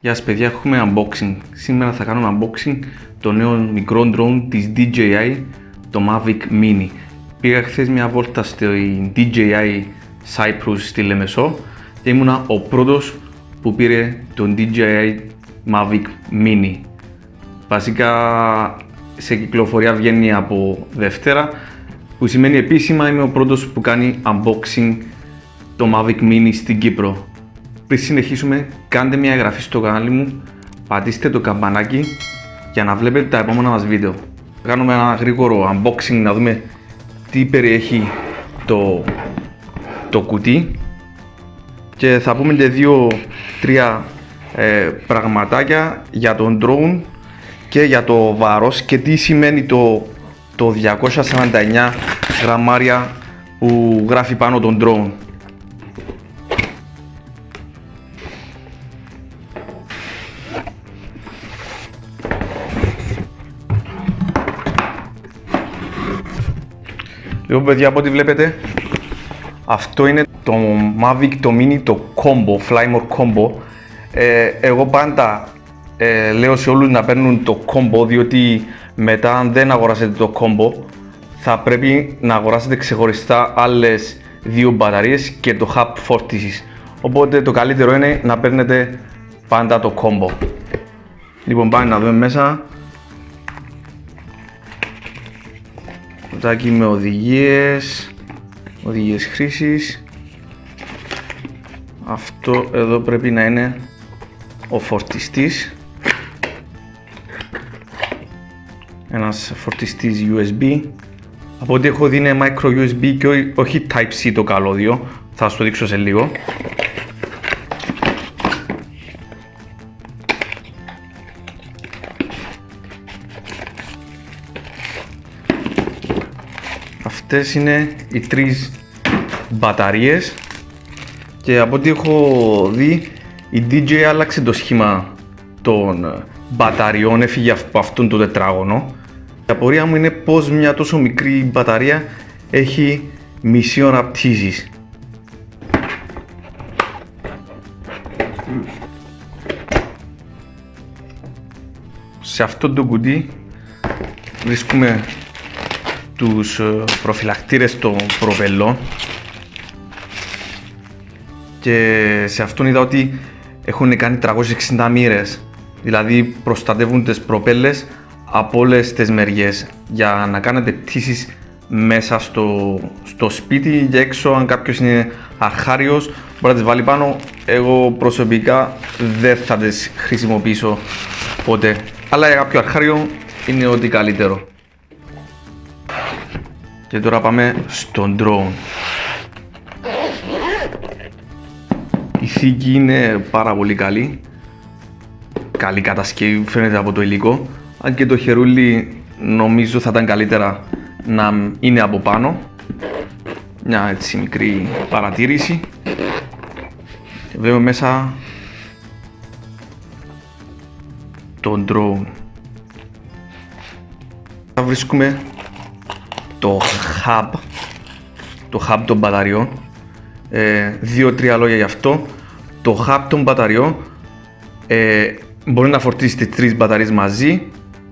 Γεια σας παιδιά, έχουμε unboxing. Σήμερα θα κάνουμε unboxing το νέο μικρό drone της DJI, το Mavic Mini. Πήγα χθες μια βόλτα στο DJI Cyprus στη Λεμεσό και ήμουνα ο πρώτος που πήρε τον DJI Mavic Mini. Βασικά σε κυκλοφορία βγαίνει από Δευτέρα, που σημαίνει επίσημα είμαι ο πρώτος που κάνει unboxing το Mavic Mini στην Κύπρο. Πριν συνεχίσουμε, κάντε μια εγγραφή στο κανάλι μου, πατήστε το καμπανάκι για να βλέπετε τα επόμενα μας βίντεο. Κάνουμε ένα γρήγορο unboxing να δούμε τι περιέχει το, το κουτί και θα πούμε και δύο-τρία ε, πραγματάκια για τον drone και για το βάρος και τι σημαίνει το, το 249 γραμμάρια που γράφει πάνω τον drone. Λοιπόν παιδιά από ό,τι βλέπετε αυτό είναι το Mavic το Mini το Combo, Flymore Combo. Ε, εγώ πάντα ε, λέω σε όλους να παίρνουν το Combo διότι μετά αν δεν αγοράσετε το Combo θα πρέπει να αγοράσετε ξεχωριστά άλλες δύο μπαταρίες και το hub φόρτισης. Οπότε το καλύτερο είναι να παίρνετε πάντα το Combo. Λοιπόν πάμε να δούμε μέσα Φωτάκι με οδηγίες, οδηγίες χρήσης. Αυτό εδώ πρέπει να είναι ο φορτιστής. Ένας φορτιστής USB. Από ό,τι έχω δει είναι micro USB και όχι Type-C το καλώδιο. Θα σας το δείξω σε λίγο. Αυτές είναι οι τρεις μπαταρίες και από ό,τι έχω δει η DJ άλλαξε το σχήμα των μπαταριών, έφυγε από αυτόν το τετράγωνο. Η απορία μου είναι πως μια τόσο μικρή μπαταρία έχει μισή ώρα πτήσης. Σε αυτό το κουτί βρίσκουμε τους ε, προφυλακτήρες των προπελών. Και σε αυτόν είδα ότι έχουν κάνει 360 μοίρες. Δηλαδή προστατεύουν τις προπέλες από όλες τις μεριές για να κάνετε πτήσεις μέσα στο, στο σπίτι και έξω. Αν κάποιος είναι αρχάριος μπορεί να τις βάλει πάνω. Εγώ προσωπικά δεν θα τις χρησιμοποιήσω ποτέ. Αλλά για κάποιο αρχάριο είναι ό,τι καλύτερο και τώρα πάμε στον drone. Η θήκη είναι πάρα πολύ καλή. Καλή κατασκευή φαίνεται από το υλικό. Αν και το χερούλι νομίζω θα ήταν καλύτερα να είναι από πάνω. Μια έτσι μικρή παρατήρηση. Και βλέπουμε μέσα τον drone. Θα βρίσκουμε το hub, το hub των μπαταριών. Ε, Δύο-τρία λόγια γι' αυτό. Το hub των μπαταριών ε, μπορεί να φορτίσει τις τρεις μπαταρίες μαζί.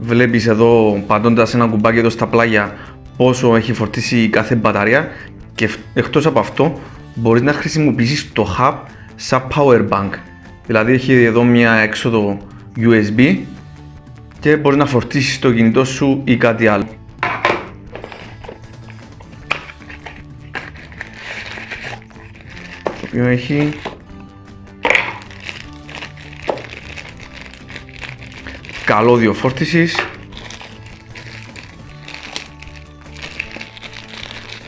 Βλέπεις εδώ πατώντας ένα κουμπάκι εδώ στα πλάγια πόσο έχει φορτίσει η κάθε μπαταρία και εκτός από αυτό μπορείς να χρησιμοποιήσεις το hub σαν power bank. Δηλαδή έχει εδώ μια έξοδο USB και μπορείς να φορτίσεις το κινητό σου ή κάτι άλλο. Οποίο έχει; Καλώδιο φόρτισης.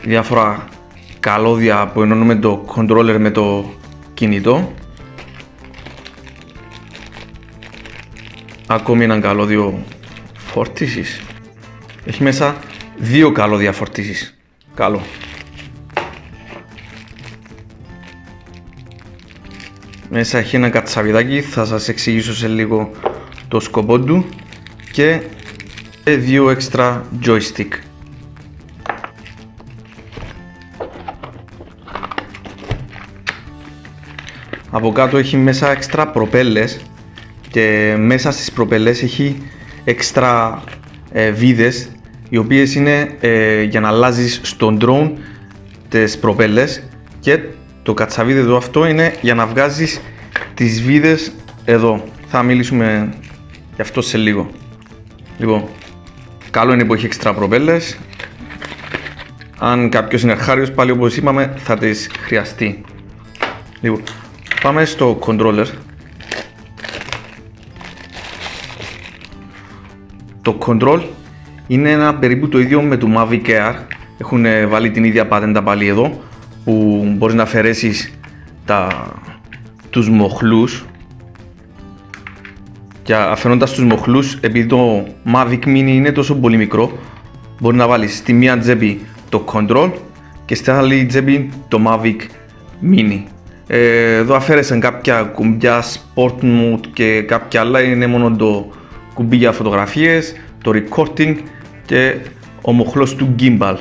Διάφορα καλώδια που ενώνουμε το controller με το κινητό. Ακόμη ένα καλώδιο φόρτισης. Έχει μέσα δύο καλώδια φορτίσεις καλό Μέσα έχει ένα κατσαβιδάκι, θα σας εξηγήσω σε λίγο το σκοπό του και δύο έξτρα joystick. Από κάτω έχει μέσα έξτρα προπέλες και μέσα στις προπελές έχει έξτρα ε, βίδες οι οποίες είναι ε, για να αλλάζεις στον drone τις προπέλες και το κατσαβίδι εδώ αυτό είναι για να βγάζεις τις βίδες εδώ. Θα μιλήσουμε γι' αυτό σε λίγο. Λοιπόν, καλό είναι που έχει έξτρα προπέλες. Αν κάποιος είναι αρχάριος πάλι όπως είπαμε θα τις χρειαστεί. Λοιπόν, πάμε στο controller. Το control είναι ένα περίπου το ίδιο με το Mavic Air. Έχουν βάλει την ίδια πατέντα πάλι εδώ που μπορείς να αφαιρέσεις τα, τους μοχλούς. Και αφαιρώνοντας τους μοχλούς επειδή το Mavic Mini είναι τόσο πολύ μικρό μπορείς να βάλεις στη μία τσέπη το Control και στη άλλη τσέπη το Mavic Mini. Ε, εδώ αφαίρεσαν κάποια κουμπιά Sport Mode και κάποια άλλα. Είναι μόνο το κουμπί για φωτογραφίες, το Recording και ο μοχλός του Gimbal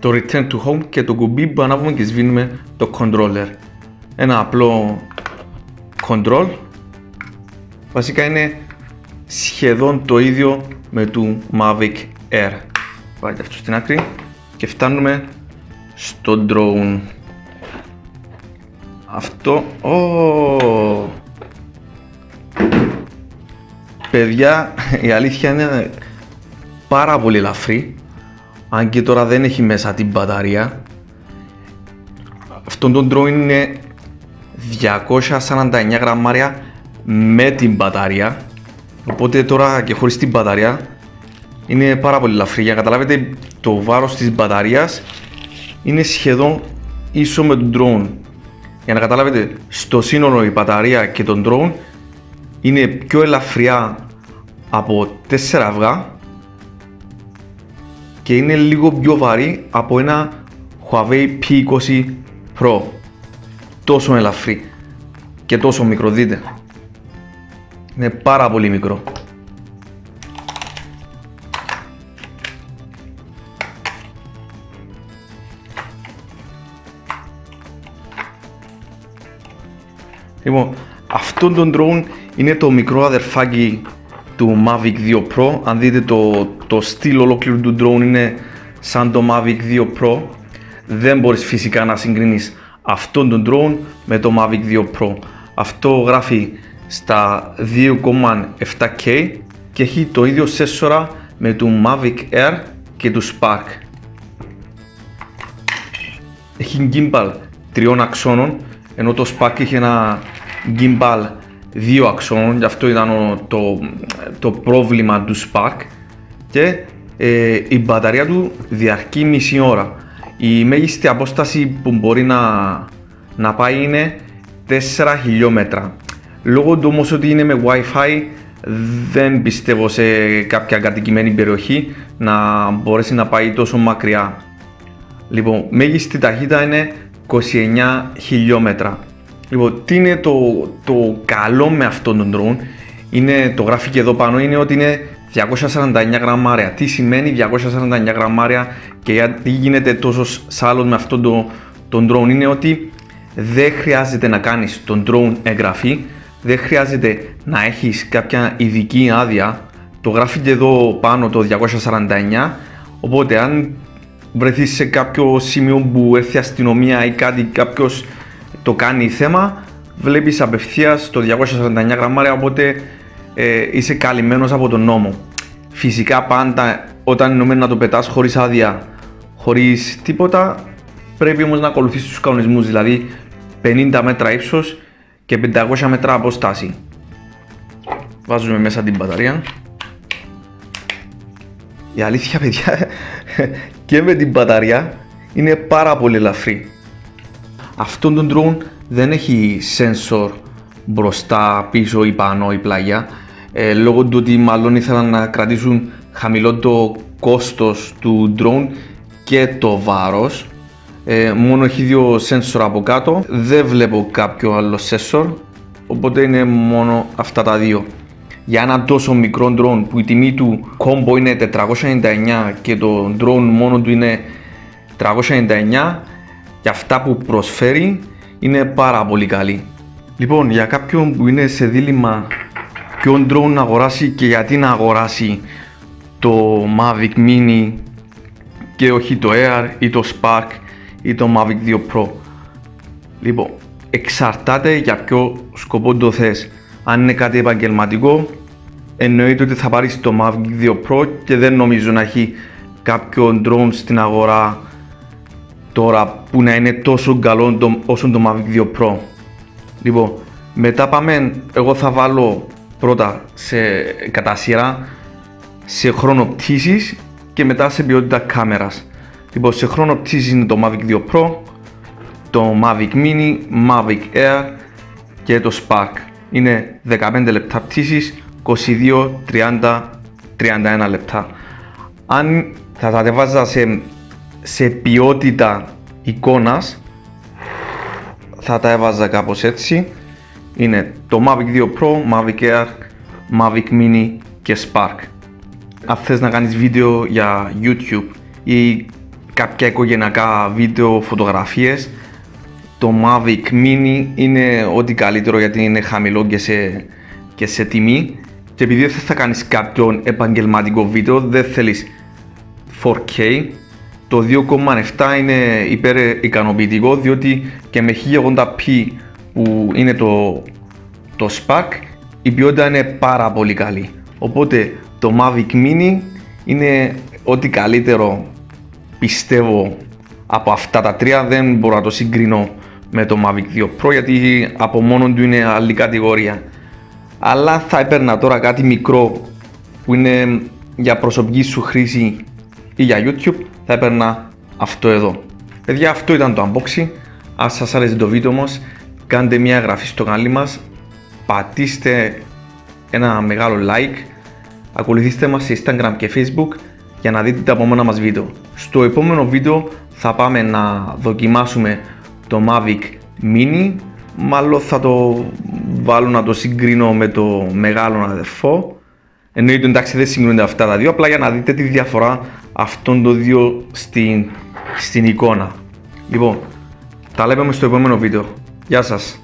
το Return to Home και το κουμπί που ανάβουμε και σβήνουμε το Controller. Ένα απλό Control. Βασικά είναι σχεδόν το ίδιο με του Mavic Air. Βάλτε αυτό στην άκρη και φτάνουμε στο drone. Αυτό oh. παιδιά η αλήθεια είναι πάρα πολύ ελαφρύ αν και τώρα δεν έχει μέσα την μπαταρία αυτό το drone είναι 249 γραμμάρια με την μπαταρία. Οπότε τώρα και χωρίς την μπαταρία είναι πάρα πολύ ελαφρύ για να καταλάβετε το βάρος της μπαταρίας είναι σχεδόν ίσο με τον drone. Για να καταλάβετε στο σύνολο η μπαταρία και τον drone είναι πιο ελαφριά από 4 αυγά και είναι λίγο πιο βαρύ από ένα Huawei P20 Pro. Τόσο ελαφρύ και τόσο μικρό, δείτε. Είναι πάρα πολύ μικρό. Λοιπόν, αυτό το drone είναι το μικρό αδερφάκι του Mavic 2 Pro. Αν δείτε το, το στυλ ολόκληρου του drone είναι σαν το Mavic 2 Pro. Δεν μπορείς φυσικά να συγκρίνεις αυτόν τον drone με το Mavic 2 Pro. Αυτό γράφει στα 2,7K και έχει το ίδιο σέσσορα με το Mavic Air και το Spark. Έχει gimbal τριών αξώνων ενώ το Spark είχε ένα gimbal δύο αξώνων, γι' αυτό ήταν το, το πρόβλημα του Spark και ε, η μπαταρία του διαρκεί μισή ώρα. Η μέγιστη απόσταση που μπορεί να, να πάει είναι 4 χιλιόμετρα. Λόγω του όμως ότι είναι με Wi-Fi δεν πιστεύω σε κάποια κατοικημένη περιοχή να μπορέσει να πάει τόσο μακριά. Λοιπόν, μέγιστη ταχύτητα είναι 29 χιλιόμετρα. Λοιπόν, τι είναι το, το καλό με αυτόν τον drone, είναι, το γράφει και εδώ πάνω, είναι ότι είναι 249 γραμμάρια. Τι σημαίνει 249 γραμμάρια και γιατί γίνεται τόσο σάλος με αυτόν το, τον drone, είναι ότι δεν χρειάζεται να κάνεις τον drone εγγραφή, δεν χρειάζεται να έχεις κάποια ειδική άδεια, το γράφει και εδώ πάνω το 249, οπότε αν βρεθείς σε κάποιο σημείο που έρθει αστυνομία ή κάτι, κάποιος το κάνει θέμα, βλέπεις απευθείας το 249 γραμμάρια, οπότε ε, είσαι καλυμμένος από τον νόμο. Φυσικά πάντα όταν είναι να το πετάς χωρίς άδεια, χωρίς τίποτα, πρέπει όμως να ακολουθήσεις τους κανονισμούς, δηλαδή 50 μέτρα ύψος και 500 μέτρα αποστάση. Βάζουμε μέσα την μπαταρία. Η αλήθεια παιδιά και με την μπαταρία είναι πάρα πολύ ελαφρύ. Αυτό το drone δεν έχει sensor μπροστά, πίσω ή πάνω ή πλάγια. Ε, λόγω του ότι μάλλον ήθελαν να κρατήσουν χαμηλό το κόστος του drone και το βάρος. Ε, μόνο έχει δύο sensor από κάτω. Δεν βλέπω κάποιο άλλο sensor οπότε είναι μόνο αυτά τα δύο. Για ένα τόσο μικρό drone που η τιμή του combo είναι 499 και το drone μόνο του είναι 399 και αυτά που προσφέρει είναι πάρα πολύ καλή. Λοιπόν, για κάποιον που είναι σε δίλημα ποιον drone να αγοράσει και γιατί να αγοράσει το Mavic Mini και όχι το Air ή το Spark ή το Mavic 2 Pro. Λοιπόν, εξαρτάται για ποιο σκοπό το θες. Αν είναι κάτι επαγγελματικό, εννοείται ότι θα πάρεις το Mavic 2 Pro και δεν νομίζω να έχει κάποιο drone στην αγορά τώρα που να είναι τόσο καλό όσο το Mavic 2 Pro. Λοιπόν, μετά πάμε, εγώ θα βάλω πρώτα σε κατά σειρά σε χρόνο πτήσης και μετά σε ποιότητα κάμερας. Λοιπόν, σε χρόνο πτήσης είναι το Mavic 2 Pro, το Mavic Mini, Mavic Air και το Spark. Είναι 15 λεπτά πτήσης, 22, 30, 31 λεπτά. Αν θα τα έβαζα σε, σε ποιότητα εικόνας, θα τα έβαζα κάπως έτσι. Είναι το Mavic 2 Pro, Mavic Air, Mavic Mini και Spark. Αν θες να κάνεις βίντεο για YouTube ή κάποια οικογενειακά βίντεο φωτογραφίες, το Mavic Mini είναι ό,τι καλύτερο γιατί είναι χαμηλό και σε, και σε τιμή και επειδή δεν θα κάνεις κάποιον επαγγελματικό βίντεο, δεν θέλεις 4K, το 2,7 είναι υπερ ικανοποιητικό διότι και με 1080p που είναι το, το Spark η ποιότητα είναι πάρα πολύ καλή. Οπότε το Mavic Mini είναι ό,τι καλύτερο πιστεύω από αυτά τα τρία. Δεν μπορώ να το συγκρίνω με το Mavic 2 Pro γιατί από μόνο του είναι άλλη κατηγορία. Αλλά θα έπαιρνα τώρα κάτι μικρό που είναι για προσωπική σου χρήση ή για YouTube θα έπαιρνα αυτό εδώ. Παιδιά αυτό ήταν το unboxing. Αν σας άρεσε το βίντεο μας κάντε μια εγγραφή στο κανάλι μας. Πατήστε ένα μεγάλο like. Ακολουθήστε μας σε Instagram και Facebook για να δείτε τα επόμενα μας βίντεο. Στο επόμενο βίντεο θα πάμε να δοκιμάσουμε το Mavic Mini. Μάλλον θα το βάλω να το συγκρίνω με το μεγάλο αδερφό. Εννοείται εντάξει δεν συγκρίνονται αυτά τα δύο απλά για να δείτε τη διαφορά αυτών των δύο στην, στην εικόνα. Λοιπόν τα λέμε στο επόμενο βίντεο. Γεια σας